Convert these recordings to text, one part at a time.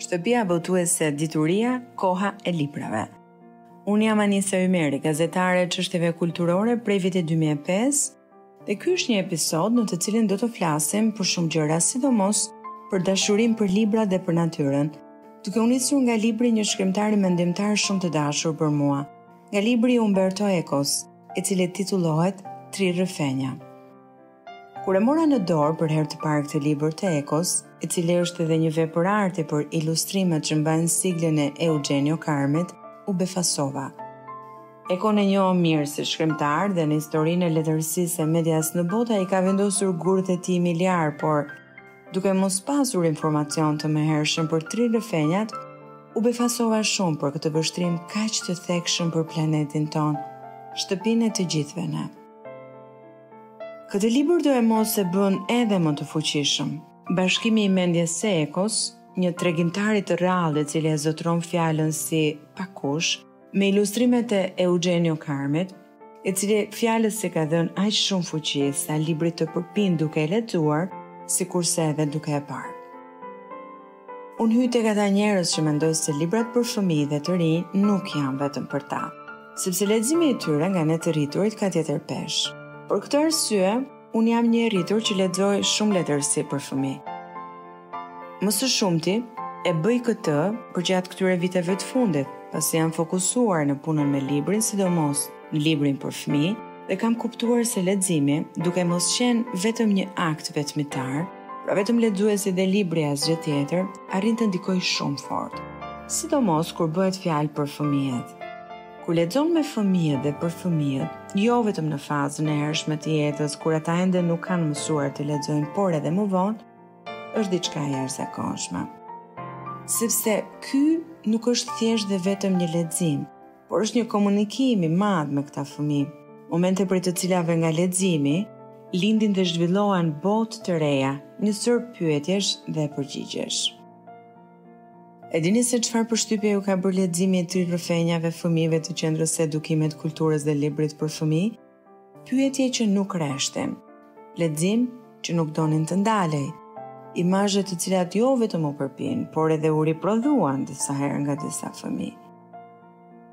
Shtëpia botuese Dituria, koha e librave. Unë jam Anisa Ymeri, gazetare e çështjeve kulturore prej vitit 2005, dhe ky është një episod në të cilin do të flasim për shumë gjëra, sidomos për dashurinë për librat dhe për natyrën. Duke u nisur nga libri i një shkrimtari mendimtar shumë të dashur për mua, nga libri i Umberto Ecos, i cili titullohet Tri rrëfenja. Kur e mora në dorë për herë të parë këtë libër të Ekos, i cili është edhe një vepër arti për ilustrimet që mbajnë siglën e Eugenio Carmit, u befasova. Ekon e njoh mirë si shkrimtar dhe në historinë e letërsisë e medias në botë ai ka vendosur gurët e tij miliarë, por duke mos pasur informacion të mëhershëm për tri rrëfenjat, u befasova shumë për këtë vështrim kaq të thekshëm për planetin tonë, shtëpinë e të gjithëve ne. Këtë libër doemos e bën edhe më të fuqishëm bashkimi i mendjes së Ekos, një tregimtari të rrallë i cili e zotëron fjalën si pakkush, me ilustrimet e Eugenio Carmit, i cili fjalës i ka dhënë aq shumë fuqi sa libri të përpin duke e lexuar, sikurse edhe duke e parë. Unë hyj tek ata njerëz që mendojnë se librat për fëmijë dhe të rinj nuk janë vetëm për ta, sepse leximi i tyre nga ne të rriturit ka tjetër peshë. Për këtë arsye, unë jam një e rritur që lexoj shumë letërsi për fëmijë. Më së shumti, e bëj këtë përgjatë këtyre viteve të fundit, pasi jam fokusuar në punën me librin, sidomos në librin për fëmijë, dhe kam kuptuar se leximi, duke mos qenë vetëm një akt vetmitar, pra vetëm lexuesi dhe libri asgjë tjetër arrin të ndikojë shumë fort. Sidomos kur bëhet fjalë për fëmijët. Kur lexon me fëmijët dhe për fëmijët, jo vetëm në fazën e hershme të jetës kur ata ende nuk kanë mësuar të lexojnë, por edhe më vonë, është diçka e jashtëzakonshme. Sepse ky nuk është thjesht dhe vetëm një lexim, por është një komunikim i madh me këta fëmijë, momente prej të cilave nga leximi lindin dhe zhvillohen botë të reja, një sërë pyetjesh dhe përgjigjesh. E dini se çfarë përshtypje u ka bërë leximi i tri rrëfenjave fëmijëve të Qendrës së Edukimit, Kulturës dhe Librit për Fëmijë? Pyetje që nuk reshtnin. Lexim që nuk donin të ndalej. Imazhe të cilat jo vetëm u përpinë, por edhe u riprodhuan disa herë nga disa fëmijë.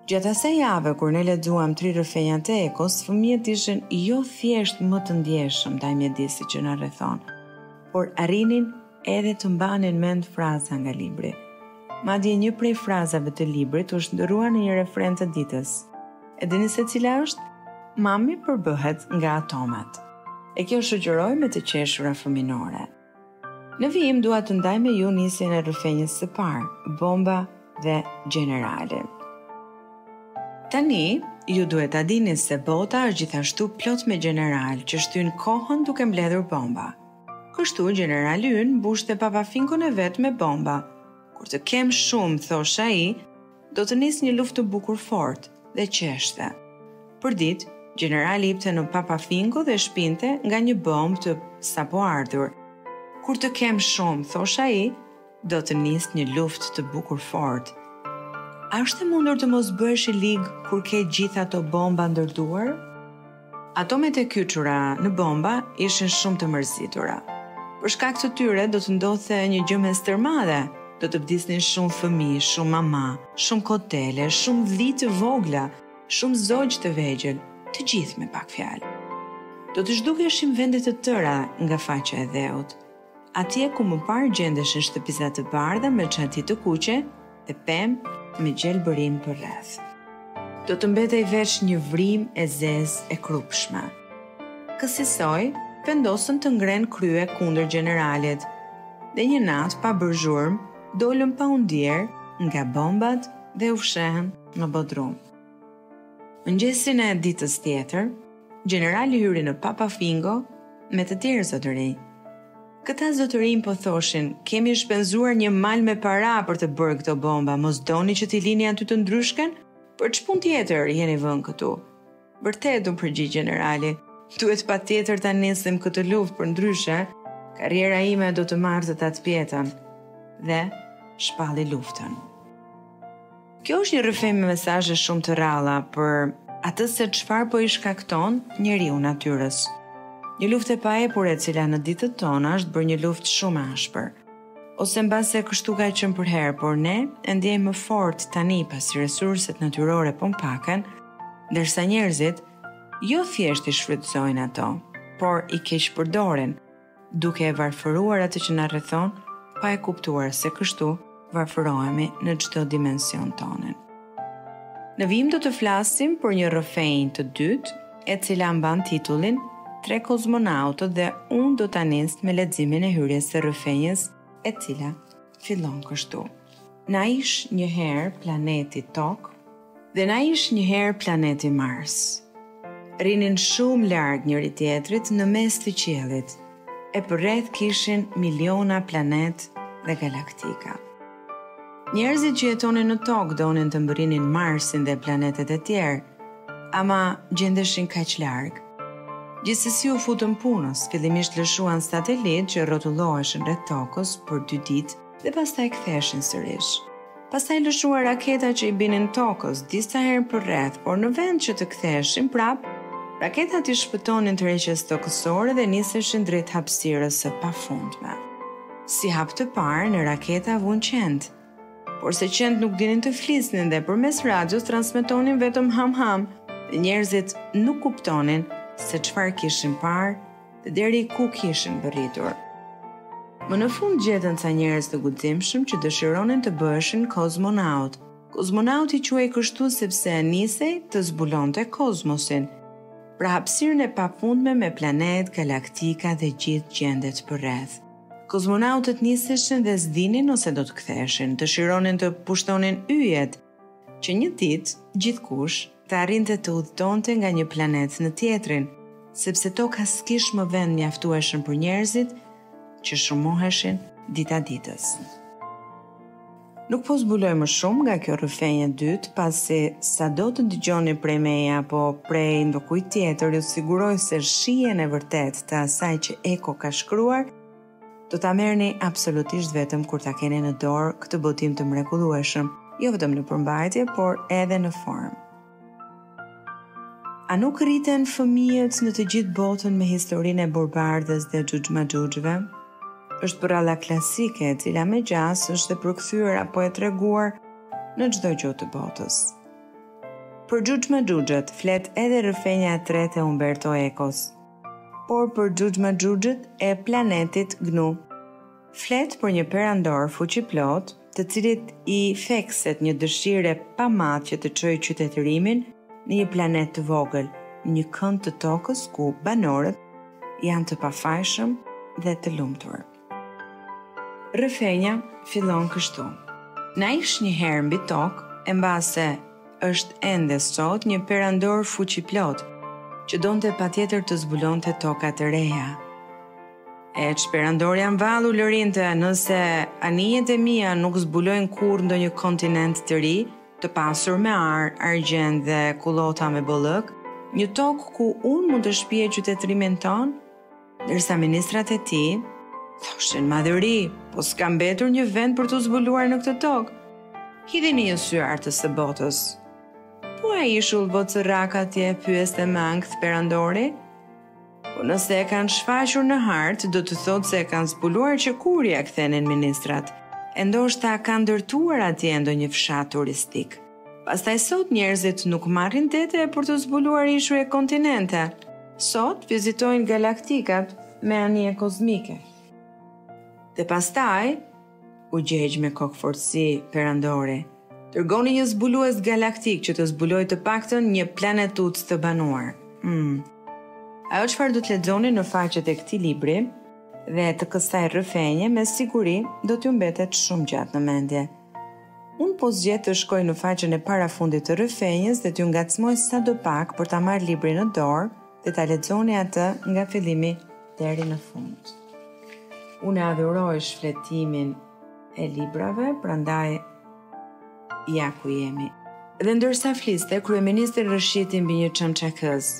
Gjatë asaj jave kur ne lexuam tri rrëfenjat e Ekos, fëmijët ishin jo thjesht më të ndjeshëm ndaj mjedisit që na rrethon, por arrinin Edhe të mbanin mend fraza nga libri. Madje një prej frazave të librit u shndërrua në një refren të ditës. E dini se cila është? Mami përbëhet nga atomet. E kjo shoqërohej me të qeshura fëminore. Në vijim dua të ndaj me ju nisjen e rrëfenjës së parë, bomba dhe gjenerali. Tani, ju duhet ta dini se bota është gjithashtu plot me gjeneralë që shtyjnë kohën duke mbledhur bomba. Kështu gjenerali ynë mbushte papafingon e vet me bomba. Kur të kem shumë, thoshte ai, do të nis një luftë të bukur fort dhe qeshte. Përditë, gjenerali hipte në papafingo dhe shpinte nga një bombë të sapoardhur. Kur të kem shumë, thoshte ai, do të nis një luftë të bukur fort. A është e mundur të mos bëhesh i lig kur ke gjithë ato bomba ndër duar? Atomet e kyçura në bomba ishin shumë të mërzitura. Për shkak të tyre do të ndodhte një gjëmë e stërmadhe, do të vdisnin shumë fëmijë, shumë mama, shumë kotele, shumë dhi të vogla, shumë zogj të vegjël, të gjithë me pak fjalë. Do të zhdukeshin vende të tëra nga faqja e dheut. Atje ku më parë gjendeshin shtëpiza të bardha me çati të kuqe dhe pemë me gjelbërim përreth, do të mbetej veç një vrimë e zezë e krupshme. Kësisoj, vendosën të ngrenë krye kundër gjeneralit dhe një natë pa bërë zhurmë, dolën pa u ndjerë nga bombat dhe u fshehën në bodrum. Mëngjesin e ditës tjetër, gjenerali hyri në papafingo me të tjerë zotërinj. Këta zotërinj po thoshin, kemi shpenzuar një mal me para për të bërë këto bomba, mos doni që t'i lini aty të ndryshken? Për ç'punë tjetër jeni vënë këtu? Vërtet, u përgjigj gjenerali, duhet patjetër ta nisim këtë luftë përndryshe, karriera ime do të marrë të tatëpjetën. Dhe shpalli luftën. Kjo është një rrëfenjë me mesazhe shumë të rralla për atë se çfarë po i shkakton njeriu natyrës. Një luftë e paepur e cila në ditët tona është bërë një luftë shumë e ashpër ose mbase kështu ka qenë përherë, por ne e ndjejmë më fort tani pasi resurset natyrore po mpaken, ndërsa njerëzit jo thjesht i shfrytëzojnë ato, por i keqpërdorin, duke e varfëruar atë që na rrethon, pa e kuptuar se kështu varfërohemi në çdo dimension tonin. Në vijim do të flasim për një rrëfenjë të dytë, e cila mban titullin Tre kozmonautët dhe unë do ta nis me leximin e hyrjes së rrëfenjës, e cila fillon kështu. Na ish një herë planeti Tokë dhe na ish një herë planeti Mars. Rrinin shumë larg njëri-tjetrit në mes të qiellit, e përreth kishin miliona planetë dhe galaktika. Njerëzit që jetonin në tokë donin të mbërrinin Marsin dhe planetet e tjerë, ama gjendeshin kaq larg. Gjithsesi u futën punës, fillimisht lëshuan satelitë që rrotulloheshin rreth Tokës për dy ditë dhe pastaj ktheheshin sërish. Pastaj lëshuan raketa që i binin Tokës disa herë përreth, por në vend që të ktheheshin prapë, raketat i shpëtonin tërheqjes tokësore dhe niseshin drejt hapësirës së pafundme. Si hap të parë në raketa vunë qentë. Porse qentë nuk dinin të flisnin dhe përmes radios transmetonin vetëm ham ham, dhe njerëzit nuk kuptonin se çfarë kishin parë dhe deri ku kishin mbërritur. Më në fund gjetën ca njerëz të guximshëm që dëshironin të bëheshin kozmonautë. Kozmonauti quhej kështu sepse nisej të zbulonte kozmosin, pra hapësirën e pafundme me planetë, galaktika dhe gjithë ç'gjendet përreth. Kozmonautët niseshin dhe s'dinin nëse do të ktheheshin, dëshironin të pushtonin yjet, që një ditë gjithkush të arrinte të udhëtonte nga një planet në tjetrin, sepse Toka s'kish më vend mjaftueshëm për njerëzit që shumoheshin dita-ditës. Nuk po zbuloj më shumë nga kjo rrëfenjë e dytë, pasi sado të dëgjoni prej meje apo prej ndokujt tjetër, ju siguroj se shijen e vërtetë të asaj që Eko ka shkruar do ta merrni absolutisht vetëm kur ta keni në dorë këtë botim të mrekullueshëm, jo vetëm në përmbajtje, por edhe në formë. A nuk rriten fëmijët në të gjithë botën me historinë e Borbardhës dhe Xhuxhmaxhuxhëve? Është përralla klasike, e cila me gjasë është e përkthyer apo e treguar në çdo gjuhë të botës. Për Xhuxhmaxhuxhët flet edhe rrëfenja e tretë e Umberto Ecos, por për Xhuxhmaxhuxhët e planetit Gnu. Flet për një perandor fuqiplotë, të cilit i fekset një dëshirë e pamatë që të çojë qytetërimin në një planet të vogël, në një kënd të tokës ku banorët janë të pafajshëm dhe të lumtur. Rrëfenja fillon kështu. Na ish një herë mbi tokë, e mbase është ende sot një perandor fuqiplotë, që donte patjetër të zbulonte toka të reja. E ç'perandor jam vallë ulërinte nëse anijet e mia nuk zbulojnë kurrë ndonjë kontinent të ri, të pasur me ar, argjend dhe kullota me bollëk, një tokë ku unë mund të shpjer qytetërimin tonë? Ndërsa ministrat e tij thoshin madhëri, po s'ka mbetur një vend për t'u zbuluar në këtë tokë. Hidhini një sy hartës së botës. Po ai ishull bocërrak atje pyeste me ankth perandori. Po nëse e kanë shfaqur në hartë, do të thotë se e kanë zbuluar që kur, ia kthenin ministrat. E ndoshta kanë ndërtuar atje ndonjë fshat turistik. Pastaj sot njerëzit nuk marrin dete për të zbuluar ishuj e kontinente. Sot vizitojnë galaktikat me anije kozmike. Dhe pastaj, u gjegj me kokëfortësi perandori, Dërgoni një zbulues galaktik që të zbulojë të paktën një planetuc të banuar. Hmm. Ajo çfarë do të lexoni në faqet e këtij libri dhe të kësaj rrëfenje me siguri do t'ju mbetet shumë gjatë në mendje. Unë po zgjedh të shkoj në faqen e parafundit të rrëfenjës dhe t'ju ngacmoj sadopak për ta marrë librin në dorë, dhe ta lexoni atë nga fillimi deri në fund. Unë adhuroj shfletimin e librave, prandaj ja ku jemi. Dhe ndërsa fliste, kryeministri rrëshqiti mbi një çamçakëz,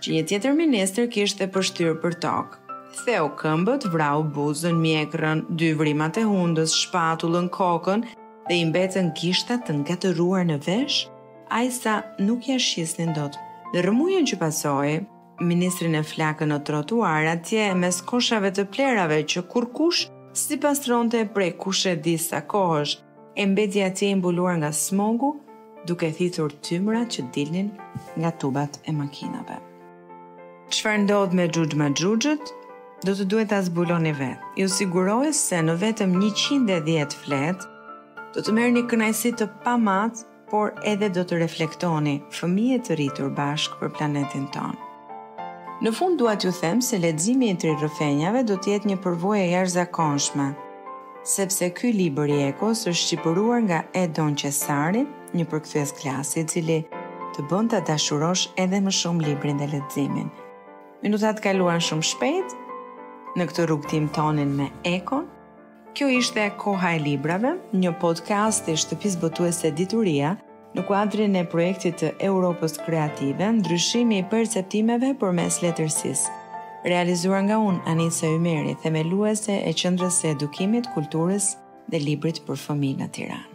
që një tjetër ministër kishte pështyr për tokë. Theu këmbët, vrau buzën, mjekrën, dy vrimat e hundës, shpatullën, kokën dhe i mbetën gishtat të ngatërruar në vesh aq sa nuk ia shqisnin dot. Në rrëmujën që pasoi, ministrin e flakën në trotuar atje mes koshave të plehrave që kurrkush s'i pastronte prej kush e di sa kohësh, e mbeti atje i mbuluar nga smogu, duke thithur tymrat që dilnin nga tubat e makinave. Çfarë ndodh me xhuxhmaxhuxhët? Do të duhet ta zbuloni vetë. Ju siguroj se në vetëm 110 fletë do të merrni kënaqësi të pamatë por edhe do të reflektoni fëmijë e të rritur bashkë për planetin tonë. Në fund dua t'ju them se leximi i tri rrëfenjave do të jetë një përvojë e jashtëzakonshme, sepse ky libër i Ekos është shqipëruar nga Edon Qesari, një përkthyes klasi i cili të bën ta dashurosh edhe më shumë librin dhe leximin. Minutat kaluan shumë shpejt në këtë rrugëtim tonin me Ekon, Kjo ishte Koha e Librave, një podcast i shtëpisë botuese Dituria, në kuadrin e projektit të Europës Kreative, ndryshimi i perceptimeve përmes letërsisë. Realizuar nga unë, Anisa Ymeri, themeluese e Qendrës së Edukimit, Kulturës dhe Librit për Fëmijë në Tiranë.